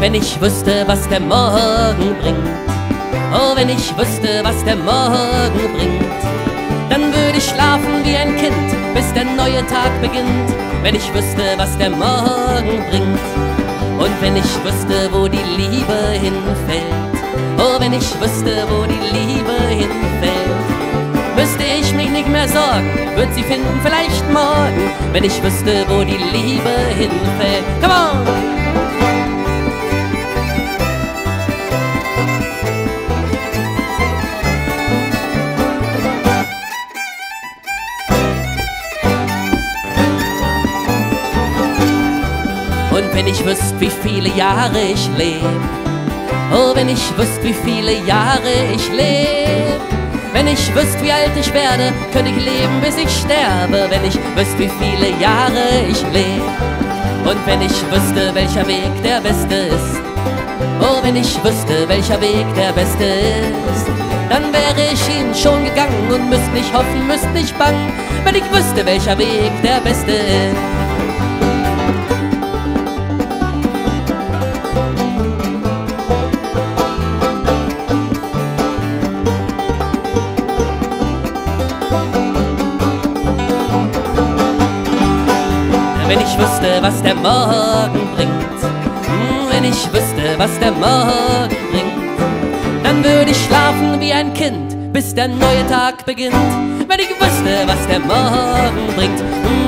wenn ich wüsste, was der Morgen bringt. Oh, wenn ich wüsste, was der Morgen bringt. Dann würde ich schlafen wie ein Kind, bis der neue Tag beginnt. Wenn ich wüsste, was der Morgen bringt. Und wenn ich wüsste, wo die Liebe hinfällt. Oh, wenn ich wüsste, wo die Liebe hinfällt. Müsste ich mich nicht mehr sorgen, würd sie finden vielleicht morgen, wenn ich wüsste, wo die Liebe hinfällt. Come on! Und wenn ich wüsste, wie viele Jahre ich lebe, oh, wenn ich wüsste, wie viele Jahre ich lebe, wenn ich wüsste, wie alt ich werde, könnte ich leben, bis ich sterbe, wenn ich wüsste, wie viele Jahre ich lebe. Und wenn ich wüsste, welcher Weg der beste ist, oh, wenn ich wüsste, welcher Weg der beste ist, dann wäre ich ihn schon gegangen und müsste nicht hoffen, müsste nicht bangen, wenn ich wüsste, welcher Weg der beste ist. Wenn ich wüsste, was der Morgen bringt. Hm, wenn ich wüsste, was der Morgen bringt, dann würde ich schlafen wie ein Kind, bis der neue Tag beginnt. Wenn ich wüsste, was der Morgen bringt. Hm,